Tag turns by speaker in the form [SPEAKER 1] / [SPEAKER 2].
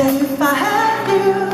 [SPEAKER 1] if I had you,